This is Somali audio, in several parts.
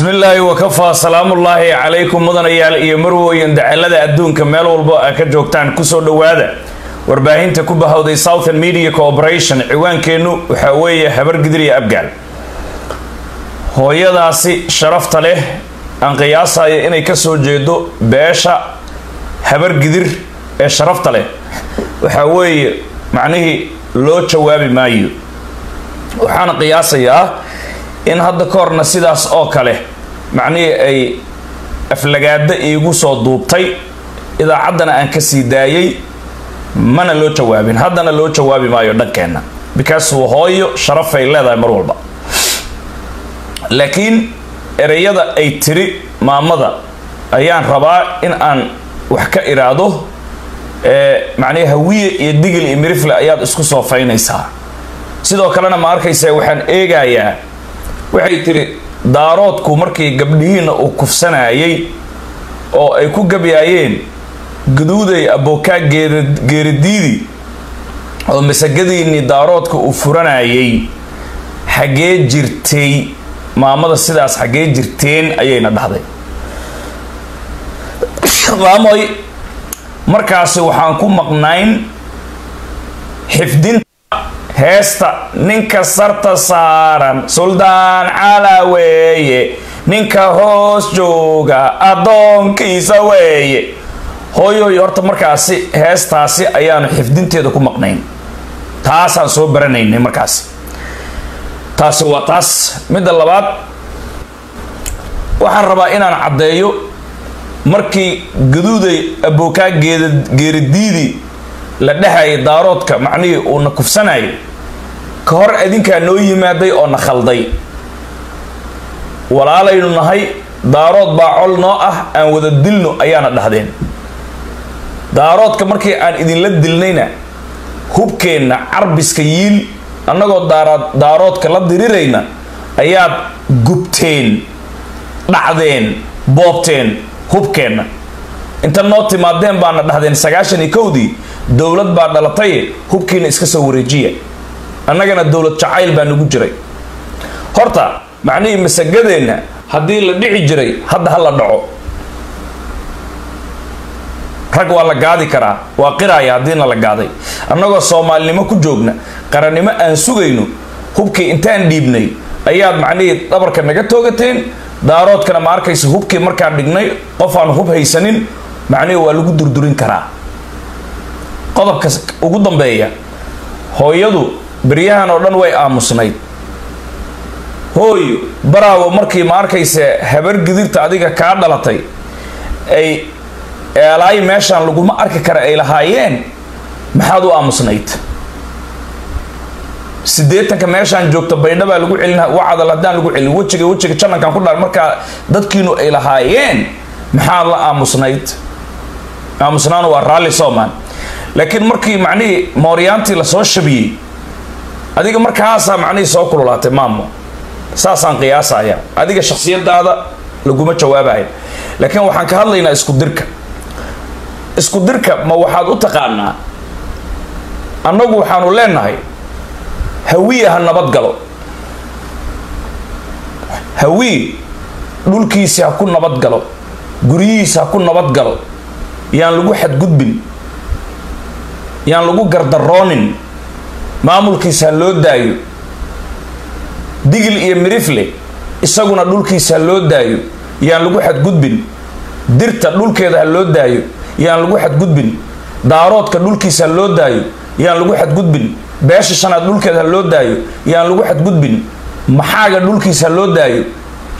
bismi illaahi wakafaa salaamullaahi calaykum mudanayaal iyo marwoyin dacalada adduunka meel walbo a ka joogtaan ku soo dhowaada. Warbaahinta ku bahowday southern media corporation ciwaankeennu waxaa weeye habargidir iyo abgaal. Hooyadaasi sharafta leh aan qiyaasayo inay ka soo jeedo beesha habargidir ee sharafta leh. Waxaa weeye macnihii loo jawaabi maayo. Waxaana qiyaasayaa in hadda ka horna sidaas oo kale macnihii ay aflagaada iigu soo duubtay idaacaddana aan ka sii daayay mana loo jawaabin. Haddana loo jawaabi maayo dhankeenna because hooyo sharafay leedahay mar walba. Laakiin ereyada ay tiri maamada ayaan rabaa in aan wax ka iraado macnihi hawiye iyo digil iyo mirifle ayaad isku soo faynaysaa. Sidoo kalena ma arkaysa waxaan eegayaa waxay tiri daaroodku markii gabdhihiina uu kufsanayay oo ay ku gabyaayeen guduuday abookaa geeridiidi oo masagadiinii daaroodka uu furanayay xaggee jirtay? Maamada sidaas xaggee jirteen? ayayna dhahday. Maamoy markaasi waxaan ku maqnayn xifdinta heesta ninka sarta saaran suldaan cala weeye ninka hoos jooga addoonkiisa weeye. Hooyoy horta markaasi heestaasi ayaanu xifdinteeda ku maqnayn. Taasaan soo baranaynay markaasi. Taasi waa taas. Midda labaad waxaan rabaa inaan caddeeyo markii gaduuday abookaa geeridiidi la dhehayay daaroodka macnihii uuna kufsanayay ka hor adinkaa noo yimaaday oo na khalday walaalaynu nahay daarood baa col noo ah aan wada dilno ayaana dhahdeen. Daaroodka markii aan idinla dilnayna hubkeenna carbiska yiil annagoo daaroodka la dirirayna ayaad gubteen dhacdeen boobteen hubkeenna. Inta noo timaadeen baana dhahdeen sagaashan iyo kowdii dowlad baa dhalatay hubkiina iska soo wareejiya annagana dowlad jacayl baa nagu jiray. Horta macnihii masagadeenna haddii la dhici jiray hadda ha la dhaco. Rag waa la gaadi karaa waa qiraaya haddiina la gaaday. Annagoo soomaalinimo ku joogna qarannimo aan sugayno hubkii intaan dhiibnay ayaad macnihii dhabarka naga toogateen daaroodkana ma arkaysa hubkii markaan dhignay qof aan hub haysanin macnihii waa lagu durdurin karaa. Qodobka ugu dambeeya hooyadu beryahan oo dhan way aamusnayd hooyo baraawo markii ma arkaysa habar gidirta adiga kaa dhalatay. Ay eelaay meeshaan laguma arki kara ay lahaayeen. Maxaad u aamusnayd? Sideetanka meeshaan joogta baydhabaa lagu celin wacadal haddaan lagu celin wejiga wejiga janankan ku dha markaa dadkiinu ay lahaayeen. Maxaad la aamusnayd? Aamusnaana waa raalli soomaan laakiin markii macnihii mooryaantii la soo shabiyey adiga markaasaa macnihii soo kululaatay maamo saasaan qiyaasaya. Adiga shaksiyadaada laguma jawaabaya laakiin waxaan ka hadlaynaa isku dirka. Isku dirka ma waxaad u taqaanaa annagu waxaanu leenahay hawiya ha nabad galo. Hawiye dhulkiisi ha ku nabad galo. Guryihiisi ha ku nabad galo. Yaan lagu xadgudbin. Yaan lagu gardaroonin maamulkiisa ha loo daayo digil iyo mirifle isaguna dhulkiisa ha loo daayo yaan lagu xadgudbin. Dirta dhulkeeda ha loo daayo yaan lagu xadgudbin. Daaroodka dhulkiisa ha loo daayo yaan lagu xadgudbin. Beesha shanaad dhulkeeda ha loo daayo yaan lagu xadgudbin. Maxaaga dhulkiisa ha loo daayo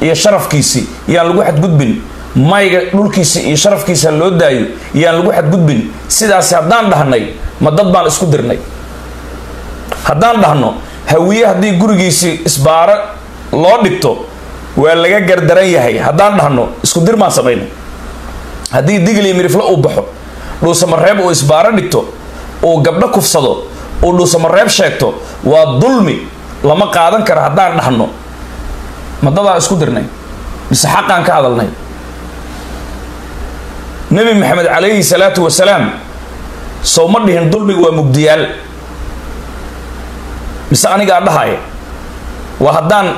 iyo sharafkiisi yaan lagu xadgudbin. Mayga dhulkiisa iyo sharafkiisa ha loo daayo yaan lagu xadgudbin. Sidaasi haddaan dhahnay ma dad baan isku dirnay haddaan dhahno hawiye haddii gurigiisii isbaaro loo dhigto waa laga gardaran yahay. Haddaan dhahno isku dir maan samaynay haddii digil iyo mirifle uu baxo dhuusamareeb uu isbaaro dhigto uu gabdho kufsado uu dhuusamareeb sheegto waa dulmi lama qaadan karo haddaan dhahno. Madadaan isku dirnay mise xaqaan ka hadalnay. Nebi maxamed calayhi salaatu wasalaam sow ma dhihin dulmiga waa mugdiyaal mise anigaa dhahaya waa haddaan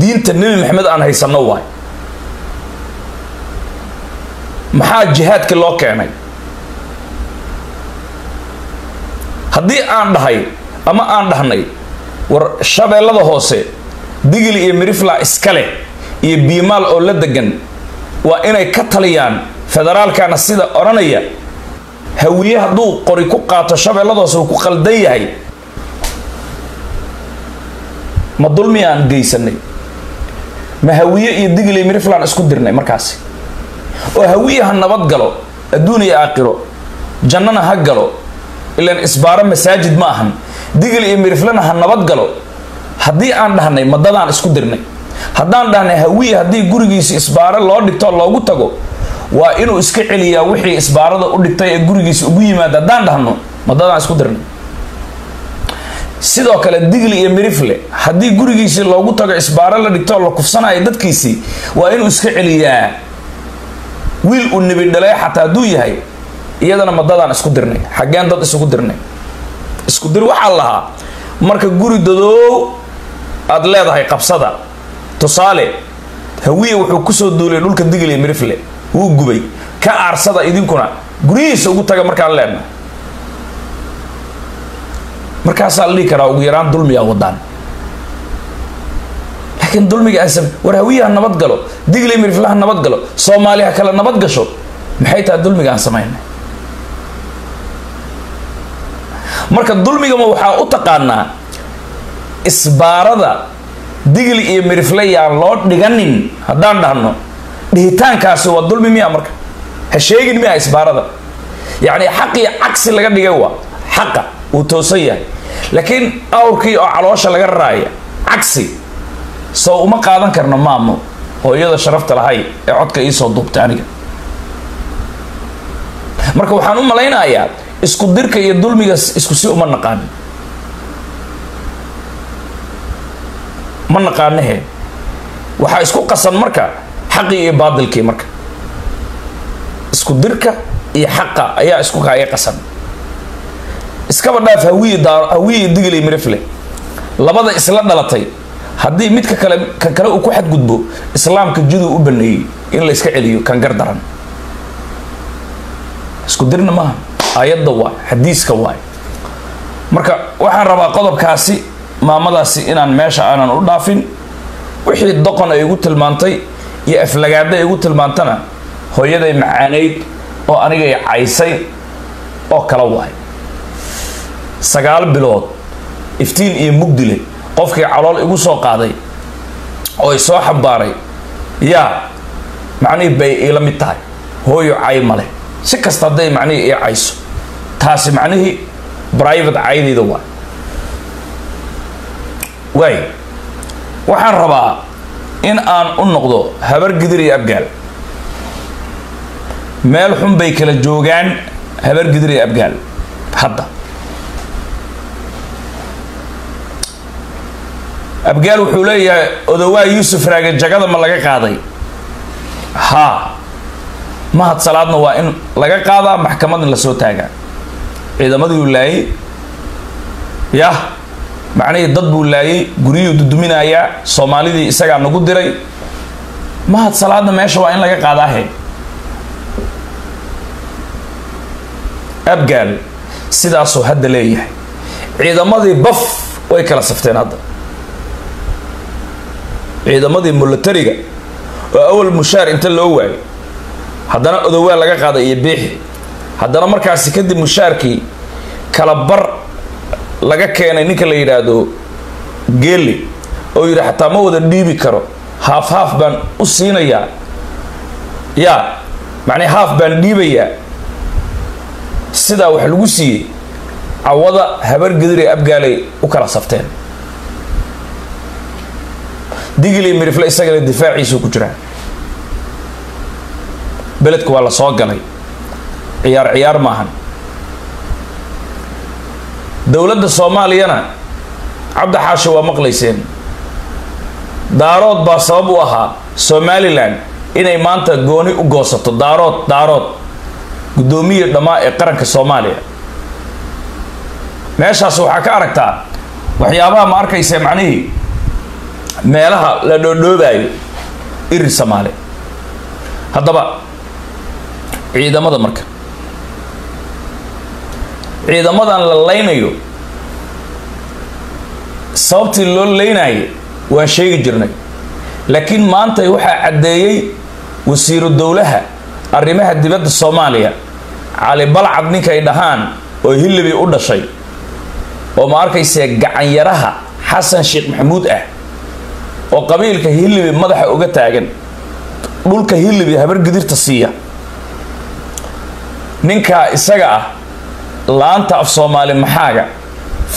diinta nebi maxamed aan haysano waay. Maxaa jihaadkii loo keenay? Haddii aan dhahay ama aan dhahnay war shabeellada hoose digil iyo mirifla iskale iyo biimaal oo la degan waa inay ka taliyaan federaalkana sida odhanaya hawiye hadduu qori ku qaato shabeellada hoose uu ku qaldan yahay ma dulmi aan geysanay. Ma hawiye iyo digil iyo miriflaan isku dirnay markaasi. Oo hawiye ha nabad galo adduun iyo aakhiro. Jannana ha galo ilaan isbaaro masaajid ma ahan. Digil iyo miriflana ha nabad galo. Haddii aan dhahnay madadaan isku dirnay. Haddaan dhahnay hawiye haddii gurigiisi isbaaro loo dhigto loogu tago waa inuu iska celiyaa wixii isbaarada u dhigtay ee gurigiisi ugu yimaada haddaan dhahno madadaan isku dirnay sidoo kale digli iyo mirifle. Haddii gurigiisii loogu tago isbaaro la dhigto la kufsanayo dadkiisii waa inuu iska celiyaa wiil uu nebi dhalay xataa hadduu yahay iyadana madadaan isku dirnay xaggeen dad isugu dirnay. Isku dir waxaa lahaa marka guri dadoow aada leedahay qabsada. Tusaale hawiye wuxuu ku soo duulay dhulka digil iyo mirifle. Wuu gubay. Ka aarsada idinkuna guryihiisa ugu taga markaan leenahay markaasaa la dhihi karaa ugu yaraan dulmigaa wadaan. Laakiin dulmiga hawiye ha nabad galo digil iyo mirifle ha nabad galo soomaali ha kale nabad gasho maxay tahay dulmiga aan samaynay? Marka dulmigama waxaa u taqaanaa isbaarada digil iyo mirifle yaan loo dhiganin haddaan dhahno dhihitaankaasi waa dulmi miya marka. Ha sheegin miya isbaarada. Yacni xaqii cagsi laga dhigay waa xaqa uu toosan yahay. Laakiin awrkii oo caloosha laga raraaya cagsi soo uma qaadan karno maamo hooyada sharafta lahay ee codka iisoo duubtay aniga. Marka waxaan u malaynayaa isku dirka iyo dulmiga isku si uma naqaanin. Ma naqaanahe waxaa isku qasan marka xaqii iyo baadilkii marka. Isku dirka iyo xaqa ayaa isku kaaya qasan iskaba dhaaf hawiye daa hawiye digil iyo mirifle labada isla dhalatay. Haddii midka kale kan kale uu ku xadgudbo islaamka jiduu u baneeyey in la iska celiyo kan gar daran. Isku dirna maaha aayadda waay xadiiska waay marka waxaan rabaa qodobkaasi maamadaasi inaan meesha aanan u dhaafin. Wixii doqon ay igu tilmaantay iyo aflagaada ay igu tilmaantana hooyaday macaanayd oo anigay caysay oo kala waay sagaal bilood iftiin iyo mugdile qofkii calool igu soo qaaday oo i soo xambaaray yaa macnihii bay iila mid tahay. Hooyo cay male si kasta hadday macnihii ii cayso taasi macnihii private caydayda waa. Waay waxaan rabaa in aan u noqdo habar gidir iyo abgaal. Meel xun bay kala joogaan habar gidir iyo abgaal hadda abgaal wuxuu leeyahay odowaa yuusuf raage jagada ma laga qaaday. Haa mahad salaadna waa in laga qaadaa maxkamadna la soo taagaa. Ciidamadii laayay. Yah macnihii dad buu laayay guryihuu duduminayaa soomaalidii isagaa nagu diray. Mahad salaadna meesha waa in laga qaadaahe. Abgaal sidaasuu hadda leeyahay ciidamadii baf way kala safteen hadda ciidamadii mulatariga oo awal mushaar inta loo waayo haddana odowaa laga qaaday iyo biixi haddana markaasi kadib mushaarkii kala bar laga keenay ninka la yidhaahdo geeli oo yidhi xataa ma wada dhiibi karo. Haaf haaf baan u siinayaa. Yaa macnii haaf baan dhiibayaa. Sidaa wax lagu siiyey cawada habar gedire abgaalay u kala safteen digili mirifle isagana difaaciisuu ku jiraa beledka waa la soo galay. Ciyaar ciyaar maahan dowladda soomaaliyana cabdi xaashe waa maqlayseen. Daarood baa sabab u ahaa somalilan inay maanta gooni u goosato. Daarood daarood. Guddoomiya dhammaa ee qaranka soomaaliya. Meeshaas waxaa ka aragtaa waxyaabaha ma arkaysa macnihii meelaha la dhoodhoobaayo iri soomaali. Haddaba ciidamada marka. Ciidamadan la leynayo sababtii loo leynayo waan sheegi jirnay. Laakiin maanta waxaa caddeeyey wasiiru dowlaha arrimaha dibadda soomaaliya cali balcad ninkay dhahaan oo hilibi u dhashay oo ma arkayse gacanyaraha xasan sheekh maxamuud ah oo qabiilka hilibi madaxa uga taagan dhulka hilibi habargidirta siiya. Ninkaa isaga ah laanta af soomaali maxaaga?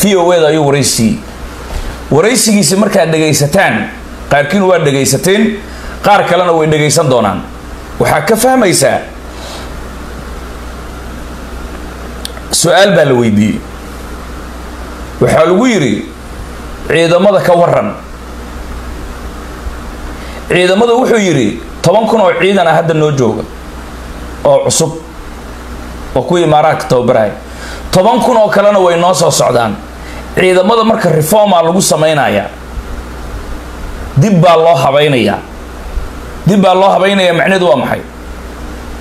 V o eda ayuu waraysiiyey waraysigiisi markaad dhegaysataan qaarkiin waa dhegaysateen qaar kalena way dhegaysan doonaan. Waxaa ka fahmaysaa su'aal baa la weydiiyey. Waxaa lagu yidhi ciidamada ka waran ciidamada wuxuu yidhi toban kun oo ciidan ah hadda noo jooga oo cusub oo kuwii imaaraadka tababaraya toban kun oo kalena way noo soo socdaan. Ciidamada marka reforma lagu samaynayaa dib baa loo habaynayaa. Dib baa loo habaynayaa macnaheedu waa maxay?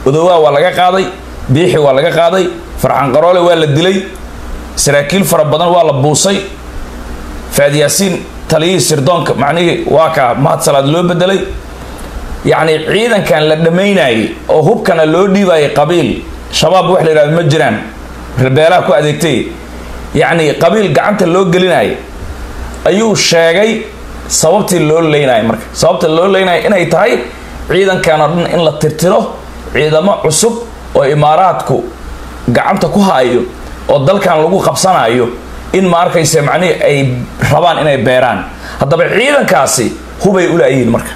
Odowaa waa laga qaaday biixi waa laga qaaday farxan qaroole waa la dilay saraakiil fara badan waa la buusay faadyaasiin taliyihii sirdoonka macnihii waa kaa mahad salaad loo bedelay yacni ciidankan la dhammaynayay oo hubkana loo dhiibayay qabiil shabaab wax la yidhahdo ma jiraan. Beelaha ku adeegtay yacni qabiil gacanta loo gelinaya ayuu sheegay sababtii loo leynayo marka. Sababta loo leynayo inay tahay ciidankan oo dhan in la tirtiro ciidamo cusub oo imaaraadku gacanta ku haayo oo dalkan lagu qabsanayo in ma arkayse macnihii ay rabaan inay beeraan. Haddaba ciidankaasi hubay ula-yihiin marka.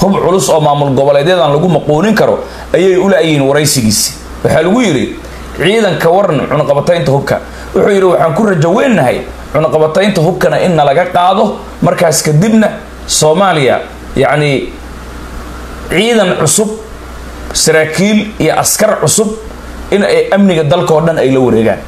Hub culus oo maamul goboleedyadan lagu maquunin karo ayay ula-yihiin waraysigiisi. Waxaa lagu yidhi ciidanka waran cunaqabataynta hubka. Wuxuu yidhi waxaan ku rajo weennahay cunaqabataynta hubkana in nalaga qaado. Markaas kadibna soomaaliya yacni ciidan cusub saraakiil iyo askar cusub in ay amniga dalka oo dhan ay la wareegaan